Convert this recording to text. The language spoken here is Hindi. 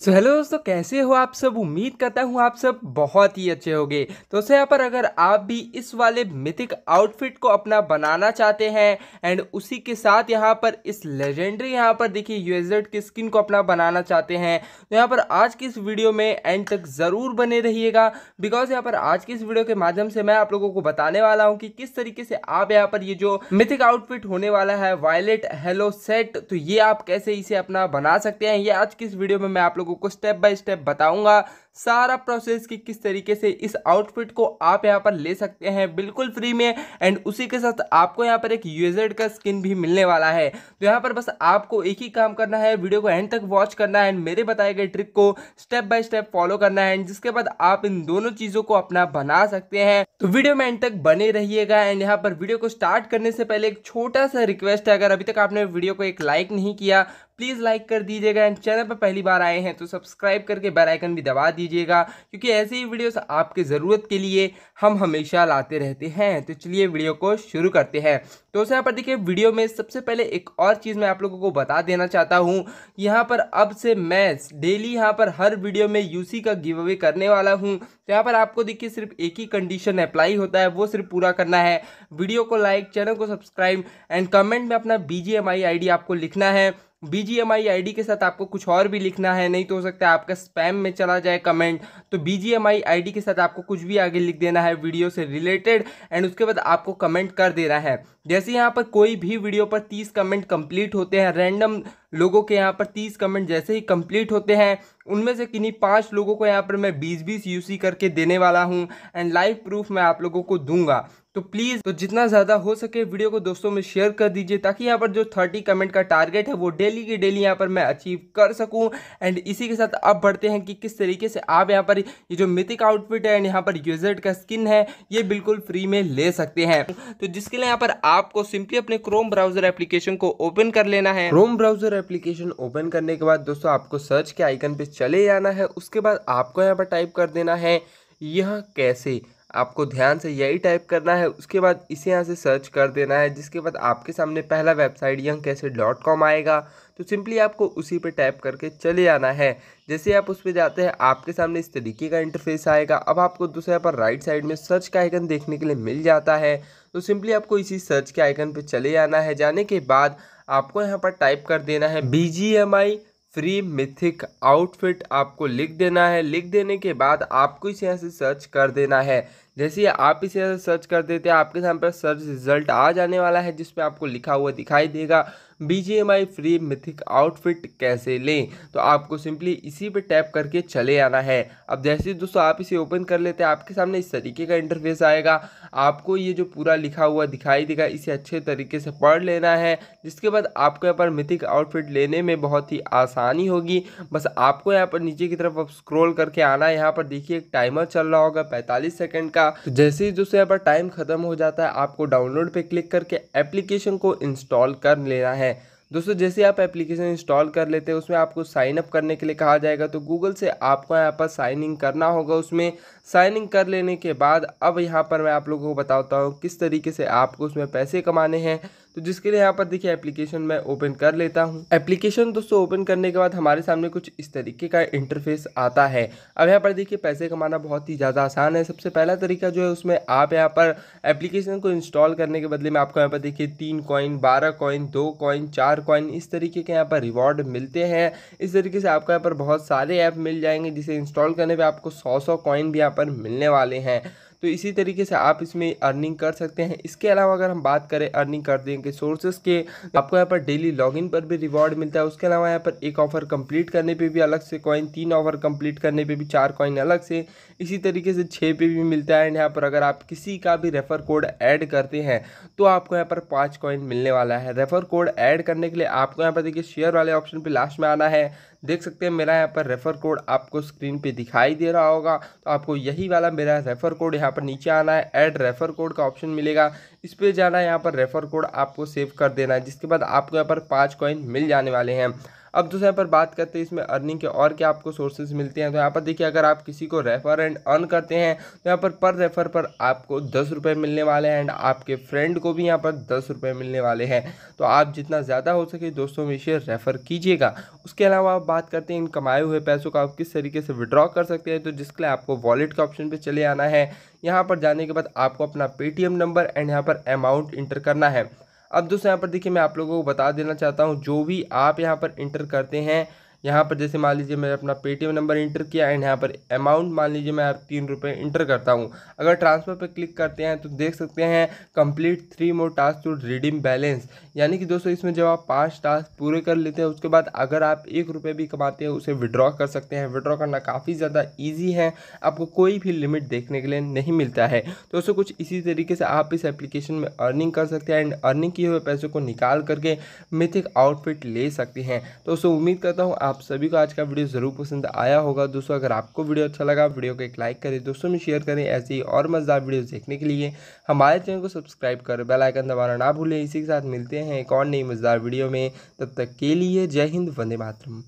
सो हेलो दोस्तों, कैसे हो आप सब? उम्मीद करता हूँ आप सब बहुत ही अच्छे होंगे। तो दोस्तों, यहाँ पर अगर आप भी इस वाले मिथिक आउटफिट को अपना बनाना चाहते हैं एंड उसी के साथ यहाँ पर इस लेजेंडरी यहाँ पर देखिए यूएजेड की स्किन को अपना बनाना चाहते हैं तो यहाँ पर आज की इस वीडियो में एंड तक ज़रूर बने रहिएगा। बिकॉज़ यहाँ पर आज की इस वीडियो के माध्यम से मैं आप लोगों को बताने वाला हूँ कि किस तरीके से आप यहाँ पर ये जो मिथिक आउटफिट होने वाला है वायलेट हेलो सेट तो ये आप कैसे इसे अपना बना सकते हैं, ये आज की इस वीडियो में मैं आप लोगों को स्टेप बाय स्टेप बताऊँगा। सारा प्रोसेस की किस तरीके से इस आउटफिट को आप यहाँ पर ले सकते हैं बिल्कुल फ्री में एंड उसी के साथ आपको यहाँ पर एक यूजेड का स्किन भी मिलने वाला है। तो यहाँ पर बस आपको एक ही काम करना है वीडियो को एंड तक वॉच करना है एंड मेरे बताए गए ट्रिक को स्टेप बाय स्टेप फॉलो करना है एंड जिसके बाद आप इन दोनों चीज़ों को अपना बना सकते हैं। तो वीडियो में एंड तक बने रहिएगा एंड यहाँ पर वीडियो को स्टार्ट करने से पहले एक छोटा सा रिक्वेस्ट है, अगर अभी तक आपने वीडियो को एक लाइक नहीं किया प्लीज़ लाइक कर दीजिएगा एंड चैनल पर पहली बार आए हैं तो सब्सक्राइब करके बेल आइकन भी दबा दीजिएगा, क्योंकि ऐसी ही वीडियोस आपके ज़रूरत के लिए हम हमेशा लाते रहते हैं। तो चलिए वीडियो को शुरू करते हैं। तो उसे यहाँ पर देखिए वीडियो में सबसे पहले एक और चीज़ मैं आप लोगों को बता देना चाहता हूँ। यहाँ पर अब से मैं डेली यहाँ पर हर वीडियो में यूसी का गिव अवे करने वाला हूँ। तो यहाँ पर आपको देखिए, सिर्फ़ एक ही कंडीशन अप्लाई होता है, वो सिर्फ़ पूरा करना है। वीडियो को लाइक चैनल को सब्सक्राइब एंड कमेंट में अपना बी जी आपको लिखना है। B G M I I D के साथ आपको कुछ और भी लिखना है, नहीं तो हो सकता है आपका स्पैम में चला जाए कमेंट तो B G M I I D के साथ आपको कुछ भी आगे लिख देना है वीडियो से रिलेटेड एंड उसके बाद आपको कमेंट कर देना है। जैसे यहाँ पर कोई भी वीडियो पर तीस कमेंट कंप्लीट होते हैं रैंडम लोगों के यहाँ पर तीस कमेंट जैसे ही कंप्लीट होते हैं, उनमें से किन्हीं पाँच लोगों को यहाँ पर मैं बीस बीस यूसी करके देने वाला हूँ एंड लाइव प्रूफ मैं आप लोगों को दूँगा। तो प्लीज़ तो जितना ज़्यादा हो सके वीडियो को दोस्तों में शेयर कर दीजिए, ताकि यहाँ पर जो थर्टी कमेंट का टारगेट है, वो डेली की डेली यहाँ पर मैं अचीव कर सकूँ। एंड इसी के साथ अब बढ़ते हैं कि किस तरीके से आप यहाँ पर ये जो मिथिक आउटफिट है एंड यहाँ पर यूजेड का स्किन है, ये बिल्कुल फ्री में ले सकते हैं। तो जिसके लिए यहाँ पर आपको सिंपली अपने क्रोम ब्राउज़र एप्लीकेशन को ओपन कर लेना है। क्रोम ब्राउज़र एप्लीकेशन ओपन करने के बाद दोस्तों आपको सर्च के आइकन पे चले जाना है, उसके बाद आपको यहाँ पर टाइप कर देना है, यह कैसे? आपको ध्यान से यही टाइप करना है, उसके बाद इसे यहाँ से सर्च कर देना है, जिसके बाद आपके सामने पहला वेबसाइट यंग कैसे डॉट कॉम आएगा। तो सिंपली आपको उसी पे टाइप करके चले आना है। जैसे आप उस पर जाते हैं, आपके सामने इस तरीके का इंटरफेस आएगा। अब आपको दूसरे पर राइट साइड में सर्च का आइकन देखने के लिए मिल जाता है। तो सिंपली आपको इसी सर्च के आइकन पर चले आना है। जाने के बाद आपको यहाँ पर टाइप कर देना है B G M I free mythic outfit आपको लिख देना है। लिख देने के बाद आपको इसे यहाँ से सर्च कर देना है। जैसे ही आप इसे सर्च कर देते हैं, आपके सामने पर सर्च रिज़ल्ट आ जाने वाला है जिसपे आपको लिखा हुआ दिखाई देगा B G M I free mythic outfit कैसे लें? तो आपको सिंपली इसी पे टैप करके चले आना है। अब जैसे दोस्तों आप इसे ओपन कर लेते हैं, आपके सामने इस तरीके का इंटरफेस आएगा। आपको ये जो पूरा लिखा हुआ दिखाई देगा, इसे अच्छे तरीके से पढ़ लेना है, जिसके बाद आपको यहाँ पर मिथिक आउटफिट लेने में बहुत ही आसानी होगी। बस आपको यहाँ पर नीचे की तरफ़ स्क्रोल करके आना है। यहाँ पर देखिए, एक टाइमर चल रहा होगा, पैंतालीस सेकेंड का। तो जैसे ही दोस्तों यहाँ पर टाइम खत्म हो जाता है, आपको डाउनलोड पे क्लिक करके एप्लीकेशन को इंस्टॉल कर लेना है। दोस्तों, जैसे आप एप्लीकेशन इंस्टॉल कर लेते हैं, उसमें आपको साइन अप करने के लिए कहा जाएगा। तो गूगल से आपको यहाँ पर साइन इन करना होगा उसमें। साइन इन कर लेने के बाद, अब यहाँ पर मैं आप लोगों को बताता हूँ किस तरीके से आपको उसमें पैसे कमाने हैं। तो जिसके लिए यहाँ पर देखिए एप्लीकेशन मैं ओपन कर लेता हूँ। एप्लीकेशन दोस्तों ओपन करने के बाद हमारे सामने कुछ इस तरीके का इंटरफेस आता है। अब यहाँ पर देखिए पैसे कमाना बहुत ही ज़्यादा आसान है। सबसे पहला तरीका जो है उसमें आप यहाँ पर एप्लीकेशन को इंस्टॉल करने के बदले में आपको यहाँ पर देखिए तीन कॉइन बारह कॉइन दो कॉइन चार कॉइन इस तरीके के यहाँ पर रिवॉर्ड मिलते हैं। इस तरीके से आपको यहाँ पर बहुत सारे ऐप मिल जाएँगे जिसे इंस्टॉल करने पर आपको सौ सौ कॉइन भी यहाँ पर मिलने वाले हैं। तो इसी तरीके से आप इसमें अर्निंग कर सकते हैं। इसके अलावा अगर हम बात करें अर्निंग कर देंगे सोर्सेज के आपको यहाँ पर डेली लॉगिन पर भी रिवॉर्ड मिलता है। उसके अलावा यहाँ पर एक ऑफ़र कंप्लीट करने पे भी अलग से कॉइन तीन ऑफ़र कंप्लीट करने पे भी चार कॉइन अलग से इसी तरीके से छः पे भी मिलता है। एंड यहाँ पर अगर आप किसी का भी रेफ़र कोड ऐड करते हैं तो आपको यहाँ पर पाँच कॉइन मिलने वाला है। रेफ़र कोड ऐड करने के लिए आपको यहाँ पर देखिए शेयर वाले ऑप्शन पर लास्ट में आना है। देख सकते हैं, मेरा यहाँ पर रेफ़र कोड आपको स्क्रीन पे दिखाई दे रहा होगा। तो आपको यही वाला मेरा रेफ़र कोड यहाँ पर नीचे आना है। ऐड रेफ़र कोड का ऑप्शन मिलेगा। इस पर जाना है, यहाँ पर रेफ़र कोड आपको सेव कर देना है, जिसके बाद आपको यहाँ पर पाँच कॉइन मिल जाने वाले हैं। अब दोस्तों यहाँ पर बात करते हैं, इसमें अर्निंग के और क्या आपको सोर्सेज मिलते हैं? तो यहाँ पर देखिए, अगर आप किसी को रेफर एंड अर्न करते हैं तो यहाँ पर पर रेफर पर आपको दस रुपये मिलने वाले हैं एंड आपके फ्रेंड को भी यहाँ पर दस रुपये मिलने वाले हैं। तो आप जितना ज़्यादा हो सके दोस्तों, में शेयर रेफ़र कीजिएगा। उसके अलावा आप बात करते हैं, इन कमाए हुए पैसों को आप किस तरीके से विड्रॉ कर सकते हैं तो जिसके लिए आपको वॉलेट के ऑप्शन पर चले आना है। यहाँ पर जाने के बाद आपको अपना पेटीएम नंबर एंड यहाँ पर अमाउंट इंटर करना है। अब दोस्तों यहाँ पर देखिए मैं आप लोगों को बता देना चाहता हूँ, जो भी आप यहाँ पर इंटर करते हैं यहाँ पर जैसे मान लीजिए मैं अपना पेटीएम नंबर इंटर किया एंड यहाँ पर अमाउंट मान लीजिए मैं आप तीन रुपये इंटर करता हूँ। अगर ट्रांसफ़र पर क्लिक करते हैं तो देख सकते हैं complete three more task to redeem balance यानी कि दोस्तों इसमें जब आप पाँच टास्क पूरे कर लेते हैं, उसके बाद अगर आप एक रुपये भी कमाते हैं, उसे विड्रॉ कर सकते हैं। विड्रॉ करना काफ़ी ज़्यादा ईजी है। आपको कोई भी लिमिट देखने के लिए नहीं मिलता है। तो उससे कुछ इसी तरीके से आप इस एप्लीकेशन में अर्निंग कर सकते हैं एंड अर्निंग किए हुए पैसों को निकाल करके मिथिक आउटफिट ले सकते हैं। तो उससे उम्मीद करता हूँ आप आप सभी को आज का वीडियो ज़रूर पसंद आया होगा। दोस्तों, अगर आपको वीडियो अच्छा लगा, वीडियो को एक लाइक करें, दोस्तों में शेयर करें ऐसी और मज़ेदार वीडियो देखने के लिए। हमारे चैनल को सब्सक्राइब कर बेल आइकन दबाना ना भूलें। इसी के साथ मिलते हैं एक और नई मज़ेदार वीडियो में। तब तक के लिए जय हिंद, वंदे मातरम।